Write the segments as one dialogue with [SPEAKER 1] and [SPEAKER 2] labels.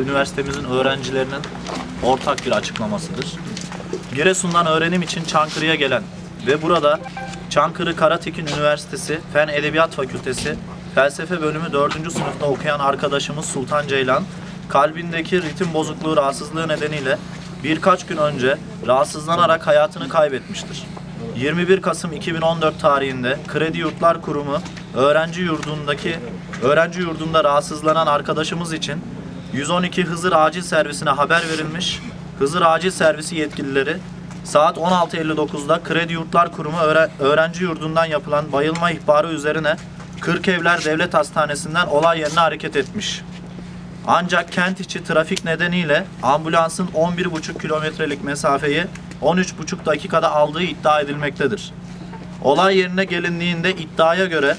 [SPEAKER 1] Üniversitemizin öğrencilerinin ortak bir açıklamasıdır. Giresun'dan öğrenim için Çankırı'ya gelen ve burada Çankırı Karatekin Üniversitesi Fen Edebiyat Fakültesi Felsefe Bölümü 4. sınıfta okuyan arkadaşımız Sultan Ceylan, kalbindeki ritim bozukluğu rahatsızlığı nedeniyle birkaç gün önce rahatsızlanarak hayatını kaybetmiştir. 21 Kasım 2014 tarihinde Kredi Yurtlar Kurumu öğrenci yurdundaki öğrenci yurdunda rahatsızlanan arkadaşımız için 112 Hızır Acil Servisine haber verilmiş. Hızır Acil Servisi yetkilileri saat 16.59'da Kredi Yurtlar Kurumu öğre- öğrenci yurdundan yapılan bayılma ihbarı üzerine Kırkevler Devlet Hastanesi'nden olay yerine hareket etmiş. Ancak kent içi trafik nedeniyle ambulansın 11,5 kilometrelik mesafeyi 13,5 dakikada aldığı iddia edilmektedir. Olay yerine gelindiğinde iddiaya göre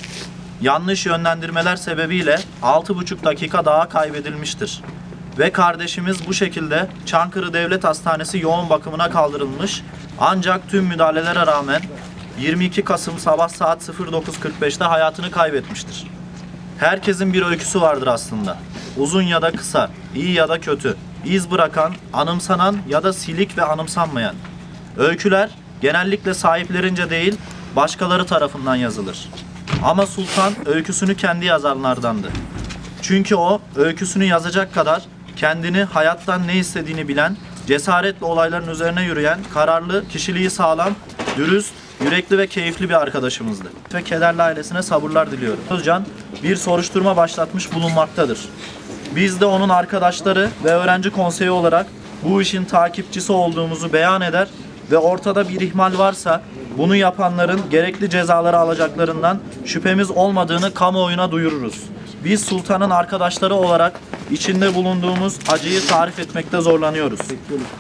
[SPEAKER 1] yanlış yönlendirmeler sebebiyle 6,5 dakika daha kaybedilmiştir. Ve kardeşimiz bu şekilde Çankırı Devlet Hastanesi yoğun bakımına kaldırılmış. Ancak tüm müdahalelere rağmen 22 Kasım sabah saat 09.45'te hayatını kaybetmiştir. Herkesin bir öyküsü vardır aslında. Uzun ya da kısa, iyi ya da kötü, iz bırakan, anımsanan ya da silik ve anımsanmayan. Öyküler genellikle sahiplerince değil, başkaları tarafından yazılır. Ama Sultan öyküsünü kendi yazanlardandı. Çünkü o öyküsünü yazacak kadar kendini hayattan ne istediğini bilen, cesaretle olayların üzerine yürüyen, kararlı, kişiliği sağlam, dürüst, yürekli ve keyifli bir arkadaşımızdı. Ve kederli ailesine sabırlar diliyorum. Özcan bir soruşturma başlatmış bulunmaktadır. Biz de onun arkadaşları ve öğrenci konseyi olarak bu işin takipçisi olduğumuzu beyan eder ve ortada bir ihmal varsa bunu yapanların gerekli cezaları alacaklarından şüphemiz olmadığını kamuoyuna duyururuz. Biz Sultan'ın arkadaşları olarak içinde bulunduğumuz acıyı tarif etmekte zorlanıyoruz.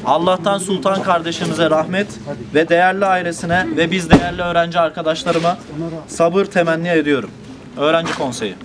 [SPEAKER 1] Allah'tan Sultan kardeşimize rahmet ve değerli ailesine ve biz değerli öğrenci arkadaşlarıma sabır temenni ediyorum. Öğrenci Konseyi.